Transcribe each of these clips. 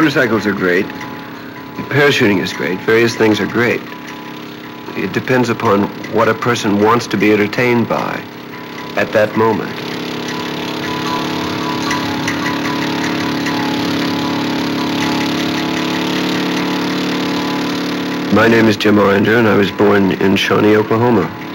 Motorcycles are great. Parachuting is great. Various things are great. It depends upon what a person wants to be entertained by at that moment. My name is Jim Arender, and I was born in Shawnee, Oklahoma.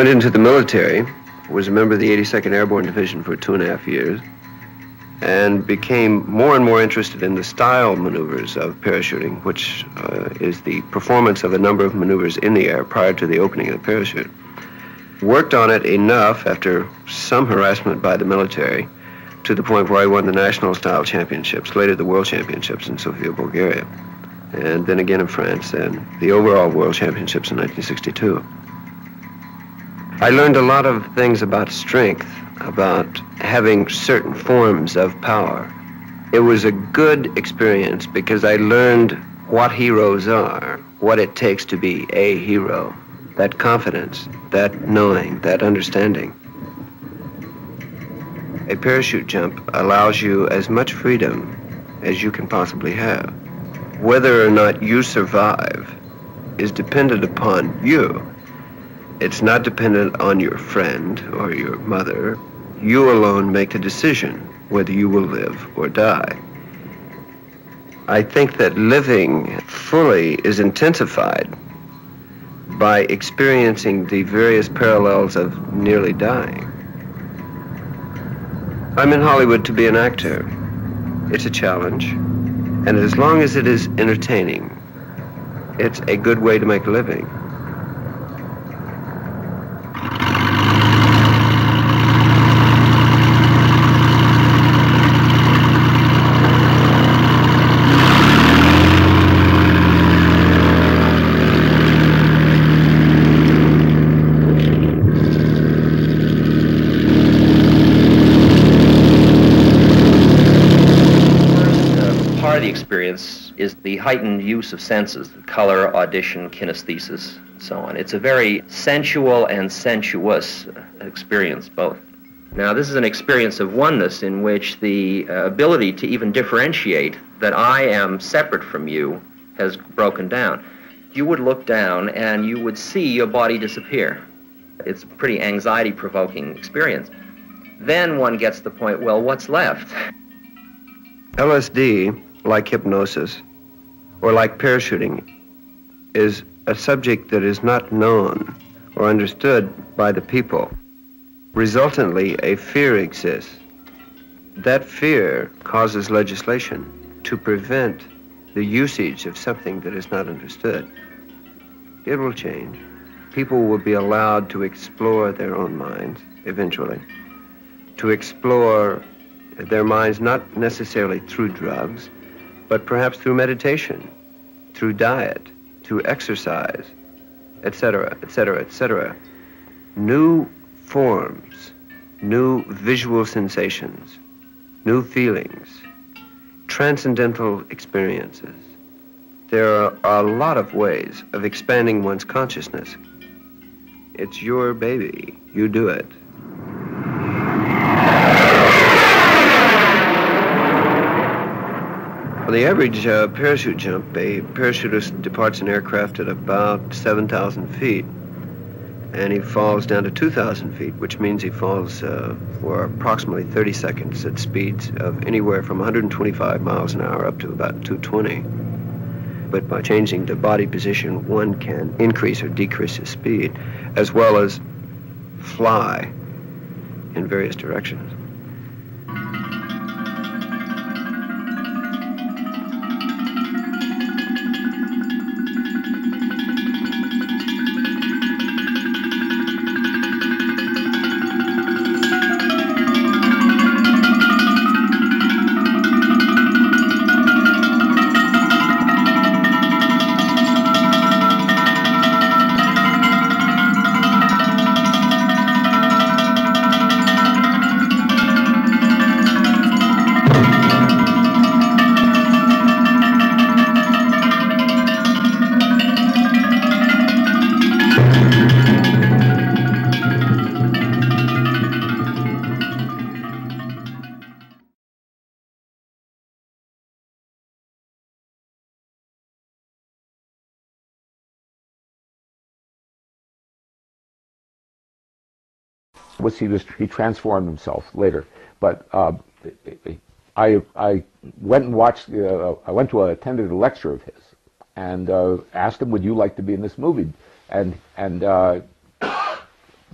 Went into the military, was a member of the 82nd Airborne Division for two and a half years, and became more and more interested in the style maneuvers of parachuting, which uh, is the performance of a number of maneuvers in the air prior to the opening of the parachute. Worked on it enough after some harassment by the military to the point where I won the national style championships, later the world championships in Sofia, Bulgaria, and then again in France, and the overall world championships in 1962. I learned a lot of things about strength, about having certain forms of power. It was a good experience because I learned what heroes are, what it takes to be a hero, that confidence, that knowing, that understanding. A parachute jump allows you as much freedom as you can possibly have. Whether or not you survive is dependent upon you it's not dependent on your friend or your mother. You alone make the decision whether you will live or die. I think that living fully is intensified by experiencing the various parallels of nearly dying. I'm in Hollywood to be an actor. It's a challenge. And as long as it is entertaining, it's a good way to make a living. Experience is the heightened use of senses, color, audition, kinesthesis, and so on. It's a very sensual and sensuous experience, both. Now, this is an experience of oneness in which the uh, ability to even differentiate that I am separate from you has broken down. You would look down and you would see your body disappear. It's a pretty anxiety provoking experience. Then one gets the point, well, what's left? LSD like hypnosis or like parachuting is a subject that is not known or understood by the people. Resultantly, a fear exists. That fear causes legislation to prevent the usage of something that is not understood. It will change. People will be allowed to explore their own minds eventually, to explore their minds not necessarily through drugs, but perhaps through meditation, through diet, through exercise, etc., etc., etc. New forms, new visual sensations, new feelings, transcendental experiences. There are a lot of ways of expanding one's consciousness. It's your baby. You do it. For the average uh, parachute jump, a parachutist departs an aircraft at about 7,000 feet, and he falls down to 2,000 feet, which means he falls uh, for approximately 30 seconds at speeds of anywhere from 125 miles an hour up to about 220. But by changing the body position, one can increase or decrease his speed, as well as fly in various directions. Was he was he transformed himself later. But uh, I I went and watched. Uh, I went to a, attended a lecture of his, and uh, asked him, "Would you like to be in this movie?" And and uh,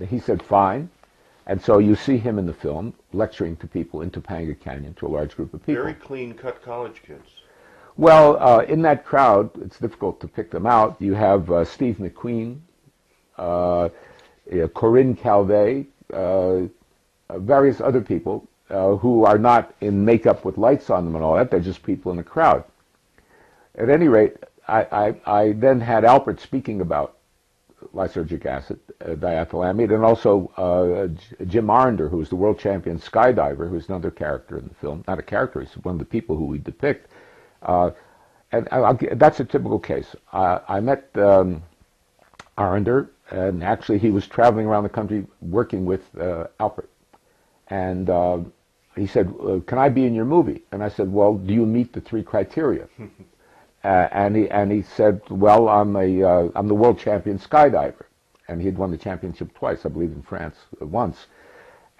he said, "Fine." And so you see him in the film lecturing to people in Topanga Canyon to a large group of people. Very clean cut college kids. Well, uh, in that crowd, it's difficult to pick them out. You have uh, Steve McQueen, uh, Corinne Calvet, various other people uh, who are not in makeup with lights on them and all that. They're just people in the crowd. At any rate, I, I, I then had Alpert speaking about lysergic acid, uh, diethylamide, and also uh, Jim Arender, who is the world champion skydiver, who's another character in the film. Not a character, he's one of the people who we depict. Uh, and that's a typical case. I met um, Arender, and actually he was traveling around the country working with uh, Alpert. And uh, he said, uh, "Can I be in your movie?" And I said, "Well, do you meet the three criteria?" Uh, and he and he said, "Well, I'm a uh, I'm the world champion skydiver," and he had won the championship twice, I believe, in France uh, once.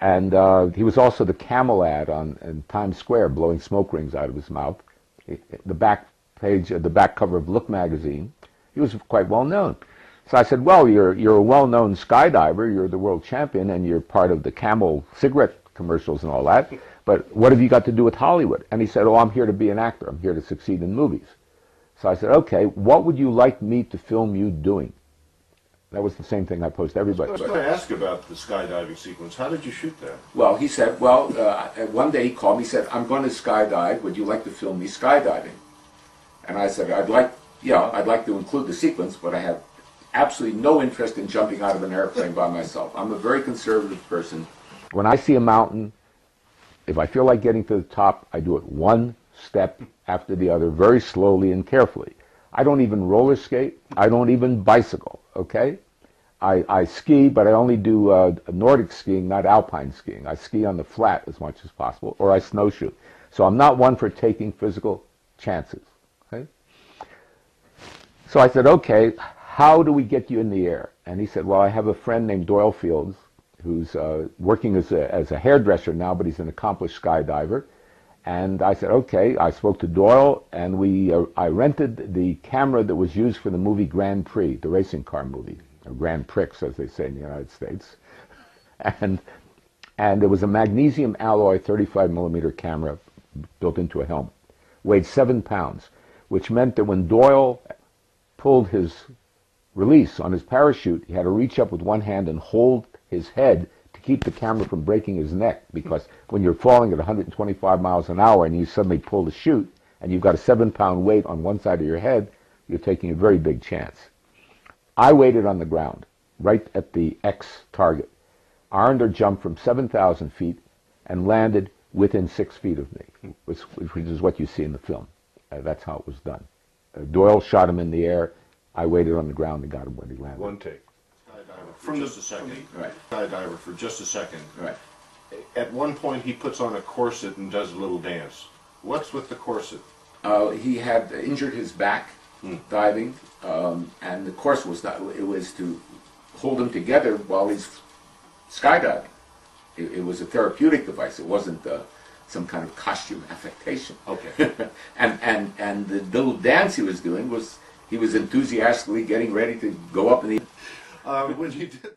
And uh, he was also the camel ad on in Times Square, blowing smoke rings out of his mouth. The back page, uh, the back cover of Look magazine. He was quite well known. So I said, "Well, you're you're a well-known skydiver. You're the world champion, and you're part of the Camel cigarette commercials and all that. But what have you got to do with Hollywood?" And he said, "Oh, I'm here to be an actor. I'm here to succeed in movies." So I said, okay, what would you like me to film you doing? That was the same thing I posed to everybody. I was going to ask about the skydiving sequence. How did you shoot that? Well, he said, well, uh, one day he called me, he said, I'm going to skydive. Would you like to film me skydiving? And I said, I'd like, yeah, I'd like to include the sequence, but I have absolutely no interest in jumping out of an airplane by myself. I'm a very conservative person. When I see a mountain, if I feel like getting to the top, I do it one step after the other very slowly and carefully. I don't even roller skate. I don't even bicycle, okay? I, I ski, but I only do uh, Nordic skiing, not alpine skiing. I ski on the flat as much as possible, or I snowshoe. So I'm not one for taking physical chances, okay? So I said, okay, how do we get you in the air? And he said, well, I have a friend named Doyle Fields who's uh, working as a, as a hairdresser now, but he's an accomplished skydiver. And I said, okay. I spoke to Doyle, and we uh, I rented the camera that was used for the movie Grand Prix, the racing car movie, or Grand Prix, as they say in the United States. and and it was a magnesium alloy 35 millimeter camera built into a helmet, weighed seven pounds, which meant that when Doyle pulled his release on his parachute, he had to reach up with one hand and hold his head to keep the camera from breaking his neck because when you're falling at 125 miles an hour and you suddenly pull the chute and you've got a seven pound weight on one side of your head, you're taking a very big chance. I waited on the ground right at the X target. Arender jumped from 7,000 feet and landed within six feet of me, which, which is what you see in the film. Uh, that's how it was done. Uh, Doyle shot him in the air. I waited on the ground and got him when he landed. One take from just the, a second. Right. Skydiver for just a second. Right. At one point, he puts on a corset and does a little dance. What's with the corset? Uh, he had injured his back hmm. diving, um, and the corset was not, it was to hold him together while he's skydiving. It, it was a therapeutic device. It wasn't uh, some kind of costume affectation. Okay. and and and the little dance he was doing was he was enthusiastically getting ready to go up in the uh, when you did